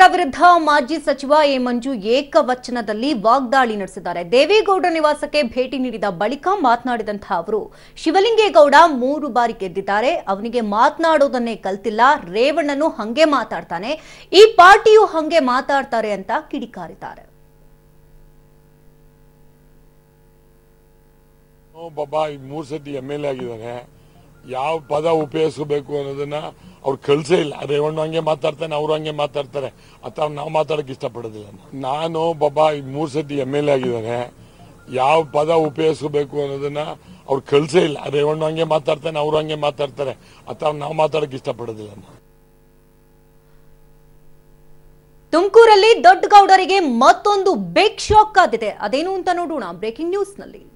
ಗೌಡರ ವಿರುದ್ಧ ಮಾಜಿ ಸಚಿವ ಎ ಮಂಜು ಏಕವಚನದಲ್ಲಿ ವಾಗ್ದಾಳಿ ನಡೆಸಿದ್ದಾರೆ. ದೇವೇಗೌಡ ನಿವಾಸಕ್ಕೆ ಭೇಟಿ ನೀಡಿದ ಬಳಿಕ ಮಾತನಾಡಿದಂತಹ ಅವರು, ಶಿವಲಿಂಗೇಗೌಡ ಮೂರು ಬಾರಿ ಗೆದ್ದಿದ್ದಾರೆ. ಅವನಿಗೆ ಮಾತನಾಡೋದನ್ನೇ ಕಲ್ತಿಲ್ಲ. ರೇವಣ್ಣನು ಹಂಗೆ ಮಾತಾಡ್ತಾನೆ. ಈ ಪಾರ್ಟಿಯು ಹಂಗೆ ಮಾತಾಡ್ತಾರೆ ಅಂತ ಕಿಡಿಕಾರಿದ್ದಾರೆ. ಮೂರು ಸತಿ ಎಲ್ ಎ ಯಾವ ಪದ ಉಪಯೋಗಿಸಬೇಕು ಅನ್ನೋದನ್ನ ಅವ್ರು ಕಲ್ಸೇ ಇಲ್ಲ. ರೇವಣ್ಣ ಹಂಗೆ ಮಾತಾಡ್ತಾನೆ, ಅವ್ರು ಹಂಗೆ ಮಾತಾಡ್ತಾರೆ. ಅಥವಾ ನಾವು ಮಾತಾಡಕ್ ಇಷ್ಟಪಡೋದಿಲ್ಲ. ನಾನು ಬಾಬಾ ಮೂರು ಸತಿ ಎಂ ಎಲ್ ಎ ಆಗಿದ್ದಾನೆ. ಯಾವ ಪದ ಉಪಯೋಗಿಸಬೇಕು ಅನ್ನೋದನ್ನ ಅವ್ರು ಕಲ್ಸೇ ಇಲ್ಲ. ರೇವಣ್ಣ ಹಂಗೆ ಮಾತಾಡ್ತಾನೆ, ಅವ್ರು ಹಂಗೆ ಮಾತಾಡ್ತಾರೆ. ಅಥವಾ ನಾವು ಮಾತಾಡಕ್ ಇಷ್ಟಪಡೋದಿಲ್ಲ. ತುಮಕೂರಲ್ಲಿ ದೊಡ್ಡಗೌಡರಿಗೆ ಮತ್ತೊಂದು ಬಿಗ್ ಶಾಕ್ ಆಗಿದೆ. ಅದೇನು ಅಂತ ನೋಡೋಣ. ಬ್ರೇಕಿಂಗ್ ನ್ಯೂಸ್ನಲ್ಲಿ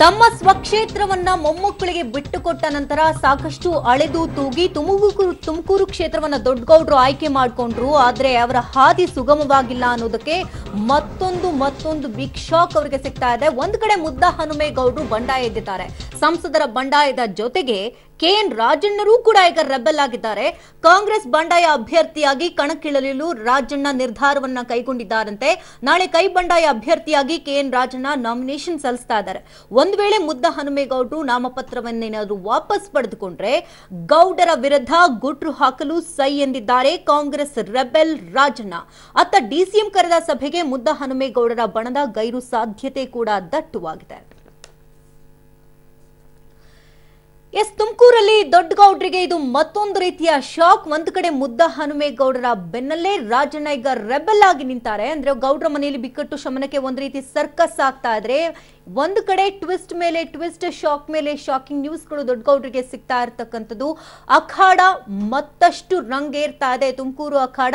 ತಮ್ಮ ಸ್ವಕ್ಷೇತ್ರವನ್ನ ಮೊಮ್ಮಕ್ಕಳಿಗೆ ಬಿಟ್ಟುಕೊಟ್ಟ ನಂತರ ಸಾಕಷ್ಟು ಅಳೆದು ತೂಗಿ ತುಮಕೂರು ತುಮಕೂರು ಕ್ಷೇತ್ರವನ್ನ ದೊಡ್ಡಗೌಡರು ಆಯ್ಕೆ ಮಾಡಿಕೊಂಡ್ರು. ಆದ್ರೆ ಅವರ ಹಾದಿ ಸುಗಮವಾಗಿಲ್ಲ ಅನ್ನೋದಕ್ಕೆ ಮತ್ತೊಂದು ಮತ್ತೊಂದು ಬಿಗ್ ಶಾಕ್ ಅವರಿಗೆ ಸಿಗ್ತಾ ಇದೆ. ಒಂದ್ ಕಡೆ ಮುದ್ದ ಹನುಮೇಗೌಡರು ಬಂಡಾಯ ಎದ್ದಿದ್ದಾರೆ. ಸಂಸದರ ಬಂಡಾಯದ ಜೊತೆಗೆ ಕೆ ಎನ್ ರಾಜಣ್ಣರೂ ಕೂಡ ಈಗ ರೆಬೆಲ್ ಆಗಿದ್ದಾರೆ. ಕಾಂಗ್ರೆಸ್ ಬಂಡಾಯ ಅಭ್ಯರ್ಥಿಯಾಗಿ ಕಣಕ್ಕಿಳಲು ರಾಜಣ್ಣ ನಿರ್ಧಾರವನ್ನ ಕೈಗೊಂಡಿದ್ದಾರಂತೆ. ನಾಳೆ ಕೈ ಬಂಡಾಯ ಅಭ್ಯರ್ಥಿಯಾಗಿ ಕೆ ಎನ್ ರಾಜಣ್ಣ ನಾಮಿನೇಷನ್ ಸಲ್ಲಿಸ್ತಾ ಇದ್ದಾರೆ. ಒಂದ್ ವೇಳೆ ಮುದ್ದ ಹನುಮೇಗೌಡರು ನಾಮಪತ್ರವನ್ನೇನಾದರೂ ವಾಪಸ್ ಪಡೆದುಕೊಂಡ್ರೆ ಗೌಡರ ವಿರುದ್ಧ ಗುಟ್ರು ಹಾಕಲು ಸೈ ಎಂದಿದ್ದಾರೆ ಕಾಂಗ್ರೆಸ್ ರೆಬೆಲ್ ರಾಜಣ್ಣ. ಅತ್ತ ಡಿಸಿಎಂ ಕರೆದ ಸಭೆಗೆ ಮುದ್ದ ಹನುಮೇಗೌಡರ ಬಣದ ಗೈರು ಸಾಧ್ಯತೆ ಕೂಡ ದಟ್ಟುವಾಗಿದೆ. ಎಸ್, ತುಮಕೂರಲ್ಲಿ ದೊಡ್ಡ ಗೌಡ್ರಿಗೆ ಇದು ಮತ್ತೊಂದು ರೀತಿಯ ಶಾಕ್. ಒಂದು ಕಡೆ ಮುದ್ದ ಹನುಮೇಗೌಡರ ಬೆನ್ನಲ್ಲೇ ರಾಜಣ್ಣ ಈಗ ರೆಬೆಲ್ ಆಗಿ ನಿಂತಾರೆ. ಅಂದ್ರೆ ಗೌಡ್ರ ಮನೆಯಲ್ಲಿ ಬಿಕ್ಕಟ್ಟು ಶಮನಕ್ಕೆ ಒಂದು ರೀತಿ ಸರ್ಕಸ್ ಆಗ್ತಾ ಇದ್ರೆ ಒಂದು ಕಡೆ ಟ್ವಿಸ್ಟ್ ಮೇಲೆ ಟ್ವಿಸ್ಟ್, ಶಾಕ್ ಮೇಲೆ ಶಾಕಿಂಗ್ ನ್ಯೂಸ್ಗಳು ದೊಡ್ಡಗೌಡ್ರಿಗೆ ಸಿಗ್ತಾ ಇರ್ತಕ್ಕಂಥದ್ದು. ಅಖಾಡ ಮತ್ತಷ್ಟು ರಂಗೇರ್ತಾ ಇದೆ. ತುಮಕೂರು ಅಖಾಡ.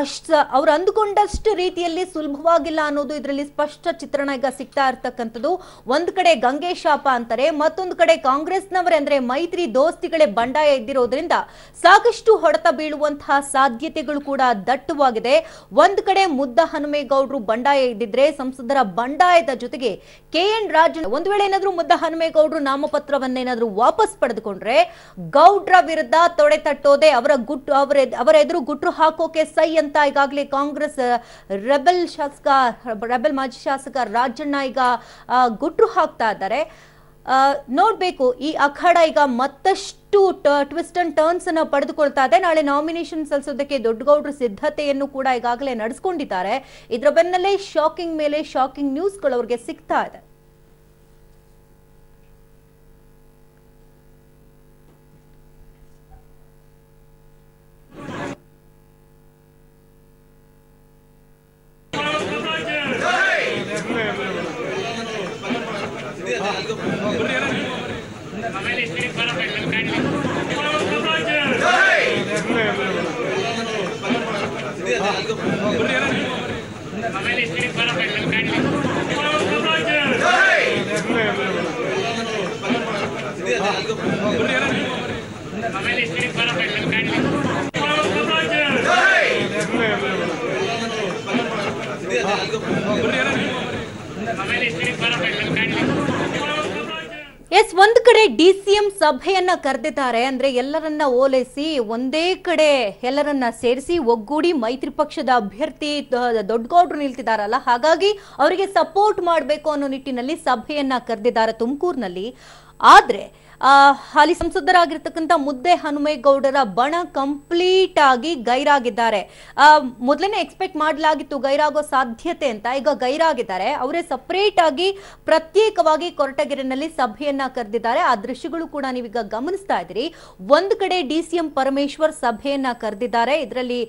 ಅಷ್ಟ ಅವ್ರು ಅಂದುಕೊಂಡಷ್ಟು ರೀತಿಯಲ್ಲಿ ಸುಲಭವಾಗಿಲ್ಲ ಅನ್ನೋದು ಇದರಲ್ಲಿ ಸ್ಪಷ್ಟ ಚಿತ್ರಣ ಈಗ ಸಿಗ್ತಾ ಇರ್ತಕ್ಕಂಥದ್ದು. ಒಂದು ಕಡೆ ಗಂಗೆ ಶಾಪ ಅಂತಾರೆ, ಮತ್ತೊಂದು ಕಡೆ ಕಾಂಗ್ರೆಸ್ನವರೇ ಅಂದ್ರೆ ಮೈತ್ರಿ ದೋಸ್ತಿಗಳೇ ಬಂಡಾಯ ಇದ್ದಿರೋದ್ರಿಂದ ಸಾಕಷ್ಟು ಹೊಡೆತ ಬೀಳುವಂತಹ ಸಾಧ್ಯತೆಗಳು ಕೂಡ ದಟ್ಟವಾಗಿದೆ. ಒಂದು ಕಡೆ ಮುದ್ದ ಹನುಮೇಗೌಡರು ಬಂಡಾಯ ಇದ್ದಿದ್ರೆ ಸಂಸದರ ಬಂಡಾಯದ ಜೊತೆಗೆ ಕೆ ಎನ್ ರಾಜನ್ ಒಂದ್ ವೇಳೆ ಏನಾದ್ರೂ ಮುದ್ದ ಹನುಮೇಗೌಡರು ನಾಮಪತ್ರವನ್ನೇನಾದ್ರೂ ವಾಪಸ್ ಪಡೆದುಕೊಂಡ್ರೆ ಗೌಡ್ರ ವಿರುದ್ಧ ತೊಡೆ ತಟ್ಟೋದೆ ಅವರ ಗುಟ್ಟು ಅವರ ಅವರ ಎದುರು ಗುಟ್ರು ಹಾಕೋಕೆ ಸೈ ಅಂತ ಈಗಾಗಲೇ ಕಾಂಗ್ರೆಸ್ ರೆಬೆಲ್ ಶಾಸಕ, ರೆಬೆಲ್ ಮಾಜಿ ಶಾಸಕ ರಾಜಣ್ಣ ಈಗ ಗುಟ್ರು ಹಾಕ್ತಾ ಇದ್ದಾರೆ. ನೋಡ್ಬೇಕು, ಈ ಅಖಾಡ ಈಗ ಮತ್ತಷ್ಟು ಟ್ವಿಸ್ಟ್ ಅಂಡ್ ಟರ್ನ್ಸ್ ಅನ್ನು ಪಡೆದುಕೊಳ್ತಾ ಇದೆ. ನಾಳೆ ನಾಮಿನೇಷನ್ ಸಲ್ಲಿಸೋದಕ್ಕೆ ದೊಡ್ಡಗೌಡರು ಸಿದ್ಧತೆಯನ್ನು ಕೂಡ ಈಗಾಗಲೇ ನಡೆಸ್ಕೊಂಡಿದ್ದಾರೆ. ಇದರ ಬೆನ್ನಲ್ಲೇ ಶಾಕಿಂಗ್ ಮೇಲೆ ಶಾಕಿಂಗ್ ನ್ಯೂಸ್ಗಳು ಅವ್ರಿಗೆ ಸಿಗ್ತಾ ಇದೆ ಎಸ್ ಒಂದ್ ಕಡೆ ಡಿ ಸಭೆಯನ್ನ ಕರೆದಿದ್ದಾರೆ ಅಂದ್ರೆ ಎಲ್ಲರನ್ನ ಓಲೈಸಿ ಒಂದೇ ಕಡೆ ಎಲ್ಲರನ್ನ ಸೇರಿಸಿ ಒಗ್ಗೂಡಿ ಮೈತ್ರಿ ಪಕ್ಷದ ಅಭ್ಯರ್ಥಿ ದೊಡ್ಡಗೌಡ್ರು ನಿಲ್ತಿದಾರಲ್ಲ, ಹಾಗಾಗಿ ಅವರಿಗೆ ಸಪೋರ್ಟ್ ಮಾಡಬೇಕು ಅನ್ನೋ ನಿಟ್ಟಿನಲ್ಲಿ ಸಭೆಯನ್ನ ಕರೆದಿದ್ದಾರೆ ತುಮಕೂರಿನಲ್ಲಿ. ಆದ್ರೆ ಹಾಲಿ ಸಂಸದರಾಗಿರ್ತಕ್ಕಂಥ ಮುದ್ದೆ ಹನುಮೇಗೌಡರ ಬಣ ಕಂಪ್ಲೀಟ್ ಆಗಿ ಗೈರಾಗಿದ್ದಾರೆ. ಮೊದಲನೇ ಎಕ್ಸ್ಪೆಕ್ಟ್ ಮಾಡಲಾಗಿತ್ತು ಗೈರಾಗೋ ಸಾಧ್ಯತೆ ಅಂತ. ಈಗ ಗೈರಾಗಿದ್ದಾರೆ. ಅವರೇ ಸಪರೇಟ್ ಆಗಿ ಪ್ರತ್ಯೇಕವಾಗಿ ಕೊರಟಗೆರೆನಲ್ಲಿ ಸಭೆಯನ್ನ ಕರೆದಿದ್ದಾರೆ. ಆ ದೃಶ್ಯಗಳು ಕೂಡ ನೀವೀಗ ಗಮನಿಸ್ತಾ ಇದ್ದೀರಿ. ಒಂದು ಕಡೆ ಡಿ ಸಿ ಎಂ ಪರಮೇಶ್ವರ್ ಸಭೆಯನ್ನ ಕರೆದಿದ್ದಾರೆ. ಇದರಲ್ಲಿ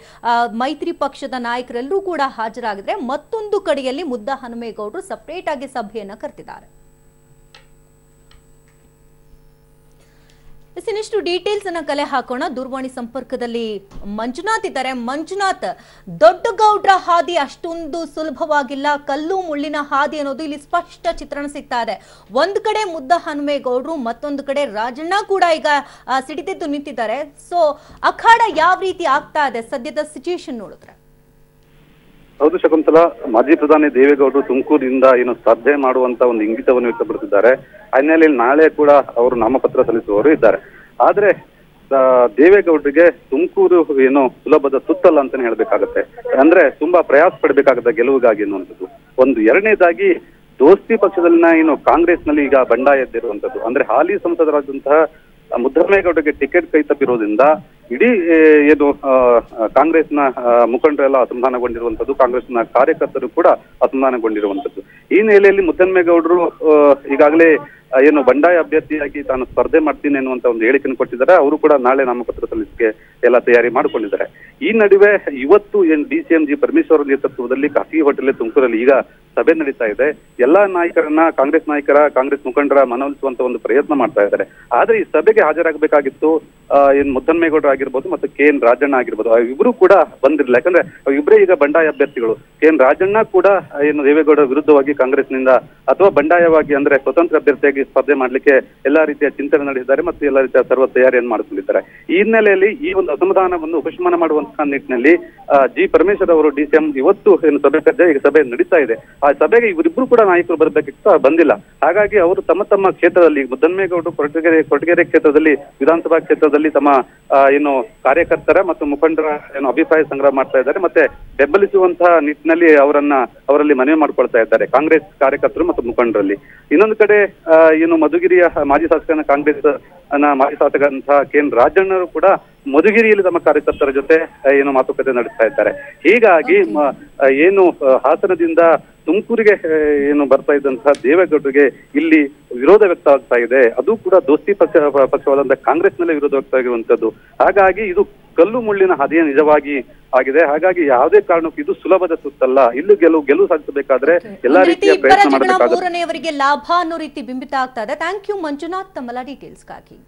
ಮೈತ್ರಿ ಪಕ್ಷದ ನಾಯಕರೆಲ್ಲರೂ ಕೂಡ ಹಾಜರಾಗಿದ್ರೆ ಮತ್ತೊಂದು ಕಡೆಯಲ್ಲಿ ಮುದ್ದ ಹನುಮೇಗೌಡರು ಸಪರೇಟ್ ಆಗಿ ಸಭೆಯನ್ನ ಕರೆದಿದ್ದಾರೆ. ಇನ್ನಿಷ್ಟು ಡೀಟೇಲ್ಸ್ ಅನ್ನ ಕಲೆ ಹಾಕೋಣ. ದೂರವಾಣಿ ಸಂಪರ್ಕದಲ್ಲಿ ಮಂಜುನಾಥ್ ಇದ್ದಾರೆ. ಮಂಜುನಾಥ್, ದೊಡ್ಡ ಗೌಡ್ರ ಹಾದಿ ಅಷ್ಟೊಂದು ಸುಲಭವಾಗಿಲ್ಲ. ಕಲ್ಲು ಮುಳ್ಳಿನ ಹಾದಿ ಅನ್ನೋದು ಇಲ್ಲಿ ಸ್ಪಷ್ಟ ಚಿತ್ರಣ ಸಿಗ್ತಾ ಇದೆ. ಒಂದ್ ಕಡೆ ಮುದ್ದ ಹನುಮೇಗೌಡರು, ಮತ್ತೊಂದು ಕಡೆ ರಾಜಣ್ಣ ಕೂಡ ಈಗ ಸಿಡಿತಿದ್ದು ನಿಂತಿದ್ದಾರೆ. ಸೊ ಅಖಾಡ ಯಾವ ರೀತಿ ಆಗ್ತಾ ಇದೆ ಸದ್ಯದ ಸಿಚುಯೇಷನ್ ನೋಡಿದ್ರೆ? ಹೌದು ಶಕುಂತಲಾ, ಮಾಜಿ ಪ್ರಧಾನಿ ದೇವೇಗೌಡರು ತುಮಕೂರಿನಿಂದ ಏನು ಸ್ಪರ್ಧೆ ಮಾಡುವಂತ ಒಂದು ಇಂಗಿತವನ್ನು ವ್ಯಕ್ತಪಡಿಸಿದ್ದಾರೆ. ಹಿನ್ನೆಲೆಯಲ್ಲಿ ನಾಳೆ ಕೂಡ ಅವರು ನಾಮಪತ್ರ ಸಲ್ಲಿಸುವವರು ಇದ್ದಾರೆ. ಆದ್ರೆ ದೇವೇಗೌಡರಿಗೆ ತುಮಕೂರು ಏನು ಸುಲಭದ ಸುತ್ತಲ್ಲ ಅಂತಾನೆ ಹೇಳ್ಬೇಕಾಗತ್ತೆ. ಅಂದ್ರೆ ತುಂಬಾ ಪ್ರಯಾಸ ಪಡಬೇಕಾಗತ್ತೆ ಗೆಲುವಿಗಾಗಿ ಅನ್ನುವಂಥದ್ದು. ಒಂದು ಎರಡನೇದಾಗಿ, ದೋಸ್ತಿ ಪಕ್ಷದಲ್ಲಿನ ಏನು ಕಾಂಗ್ರೆಸ್ನಲ್ಲಿ ಈಗ ಬಂಡಾಯ ಎದ್ದಿರುವಂತದ್ದು ಅಂದ್ರೆ ಹಾಲಿ ಸಂಸದರಾದಂತಹ ಮುದ್ದಮ್ಮೇಗೌಡರಿಗೆ ಟಿಕೆಟ್ ಕೈ ತಪ್ಪಿರೋದ್ರಿಂದ ಇಡೀ ಏನು ಕಾಂಗ್ರೆಸ್ನ ಮುಖಂಡರೆಲ್ಲ ಅಸಮಾಧಾನಗೊಂಡಿರುವಂತದ್ದು ಕಾಂಗ್ರೆಸ್ನ ಕಾರ್ಯಕರ್ತರು ಕೂಡ ಅಸಮಾಧಾನಗೊಂಡಿರುವಂತದ್ದು ಈ ನೆಲೆಯಲ್ಲಿ ಮುದ್ದನ್ಮೇಗೌಡರು ಈಗಾಗಲೇ ಏನು ಬಂಡಾಯ ಅಭ್ಯರ್ಥಿಯಾಗಿ ತಾನು ಸ್ಪರ್ಧೆ ಮಾಡ್ತೀನಿ ಅನ್ನುವಂತ ಒಂದು ಹೇಳಿಕೆಯನ್ನು ಕೊಟ್ಟಿದ್ದಾರೆ. ಅವರು ಕೂಡ ನಾಳೆ ನಾಮಪತ್ರ ಸಲ್ಲಿಸಕ್ಕೆ ಎಲ್ಲ ತಯಾರಿ ಮಾಡಿಕೊಂಡಿದ್ದಾರೆ. ಈ ನಡುವೆ ಇವತ್ತು ಏನು D C M G Parameshwara ನೇತೃತ್ವದಲ್ಲಿ ಖಾಸಗಿ ಹೋಟೆಲ್ ತುಮಕೂರಲ್ಲಿ ಈಗ ಸಭೆ ನಡೀತಾ ಇದೆ. ಎಲ್ಲಾ ನಾಯಕರನ್ನ, ಕಾಂಗ್ರೆಸ್ ನಾಯಕರ, ಕಾಂಗ್ರೆಸ್ ಮುಖಂಡರ ಮನವೊಲಿಸುವಂತ ಒಂದು ಪ್ರಯತ್ನ ಮಾಡ್ತಾ ಇದ್ದಾರೆ. ಆದ್ರೆ ಈ ಸಭೆಗೆ ಹಾಜರಾಗಬೇಕಾಗಿತ್ತು ಏನ್ ಮುದ್ದನ್ಮೇಗೌಡರು ಆಗಿರ್ಬೋದು ಮತ್ತು ಕೆ ಎನ್ ರಾಜಣ್ಣ ಆಗಿರ್ಬೋದು. ಇಬ್ಬರು ಕೂಡ ಬಂದಿರಲಿಲ್ಲ. ಯಾಕಂದ್ರೆ ಇಬ್ಬರೇ ಈಗ ಬಂಡಾಯ ಅಭ್ಯರ್ಥಿಗಳು. ಕೆ ಎನ್ ರಾಜಣ್ಣ ಕೂಡ ಏನು ದೇವೇಗೌಡ ವಿರುದ್ಧವಾಗಿ ಕಾಂಗ್ರೆಸ್ನಿಂದ ಅಥವಾ ಬಂಡಾಯವಾಗಿ ಅಂದ್ರೆ ಸ್ವತಂತ್ರ ಅಭ್ಯರ್ಥಿಯಾಗಿ ಸ್ಪರ್ಧೆ ಮಾಡ್ಲಿಕ್ಕೆ ಎಲ್ಲಾ ರೀತಿಯ ಚಿಂತನೆ ನಡೆಸಿದ್ದಾರೆ ಮತ್ತು ಎಲ್ಲಾ ರೀತಿಯ ಸರ್ವ ತಯಾರಿಯನ್ನು ಮಾಡಿಕೊಂಡಿದ್ದಾರೆ. ಈ ಹಿನ್ನೆಲೆಯಲ್ಲಿ ಈ ಒಂದು ಅಸಮಾಧಾನವನ್ನು ಉಪಶಮನ ಮಾಡುವಂತಹ ನಿಟ್ಟಿನಲ್ಲಿ ಜಿ ಪರಮೇಶ್ವರ್ ಅವರು ಡಿ ಸಿಎಂ ಇವತ್ತು ಏನು ಸಭೆ ಕರೆದ ಈಗ ಸಭೆ ನಡೀತಾ ಇದೆ. ಆ ಸಭೆಗೆ ಇವರಿಬ್ರು ಕೂಡ ನಾಯಕರು ಬರಬೇಕಿತ್ತು ಬಂದಿಲ್ಲ. ಹಾಗಾಗಿ ಅವರು ತಮ್ಮ ತಮ್ಮ ಕ್ಷೇತ್ರದಲ್ಲಿ ಮುದ್ದನ್ಮೇಗೌಡರು ಕೊರಟಗೆರೆ ಕೊರಟಗೆರೆ ಕ್ಷೇತ್ರದಲ್ಲಿ ವಿಧಾನಸಭಾ ಕ್ಷೇತ್ರದಲ್ಲಿ ತಮ್ಮ ಆ, ಏನು ಕಾರ್ಯಕರ್ತರ ಮತ್ತು ಮುಖಂಡರ ಏನು ಅಭಿಪ್ರಾಯ ಸಂಗ್ರಹ ಮಾಡ್ತಾ ಇದ್ದಾರೆ, ಮತ್ತೆ ಬೆಂಬಲಿಸುವಂತಹ ನಿಟ್ಟಿನಲ್ಲಿ ಅವರನ್ನ, ಅವರಲ್ಲಿ ಮನವಿ ಮಾಡ್ಕೊಳ್ತಾ ಇದ್ದಾರೆ, ಕಾಂಗ್ರೆಸ್ ಕಾರ್ಯಕರ್ತರು ಮತ್ತು ಮುಖಂಡರಲ್ಲಿ. ಇನ್ನೊಂದು ಕಡೆ ಏನು ಮಧುಗಿರಿಯ ಮಾಜಿ ಶಾಸಕನ ಕಾಂಗ್ರೆಸ್ ನ ಮಾಜಿ ಶಾಸಕರಂತಹ ಕೆ ಎನ್ ರಾಜಣ್ಣರು ಕೂಡ ಮಧುಗಿರಿಯಲ್ಲಿ ತಮ್ಮ ಕಾರ್ಯಕರ್ತರ ಜೊತೆ ಏನು ಮಾತುಕತೆ ನಡೆಸ್ತಾ ಇದ್ದಾರೆ. ಹೀಗಾಗಿ ಏನು ಹಾಸನದಿಂದ ತುಮಕೂರಿಗೆ ಏನು ಬರ್ತಾ ಇದ್ದಂತಹ ದೇವೇಗೌಡರಿಗೆ ಇಲ್ಲಿ ವಿರೋಧ ವ್ಯಕ್ತ ಆಗ್ತಾ ಇದೆ. ಅದು ಕೂಡ ದೋಸ್ತಿ ಪಕ್ಷ ಪಕ್ಷವಾದಂತಹ ಕಾಂಗ್ರೆಸ್ನಲ್ಲೇ ವಿರೋಧ ವ್ಯಕ್ತ ಆಗಿರುವಂತದ್ದು ಹಾಗಾಗಿ ಇದು ಕಲ್ಲು ಮುಳ್ಳಿನ ಹಾದಿಯ ನಿಜವಾಗಿ ಆಗಿದೆ. ಹಾಗಾಗಿ ಯಾವುದೇ ಕಾರಣಕ್ಕೂ ಇದು ಸುಲಭದ ಸುತ್ತಲ್ಲ. ಇಲ್ಲಿ ಗೆಲುವು ಗೆಲುವು ಸಾಧಿಸಬೇಕಾದ್ರೆ ಎಲ್ಲಾ ರೀತಿ ರೀತಿಯ ಪ್ರಯತ್ನ ಮಾಡಬೇಕಾಗುತ್ತೆ. ಮೂರನೆಯವರಿಗೆ ಲಾಭ ಅನ್ನೋ ರೀತಿ ಬಿಂಬಿತ ಆಗ್ತಾ ಇದೆ. Thank you Manjunath. ತಮ್ಮಲ್ಲ ಡೀಟೇಲ್ಸ್ಗಾಗಿ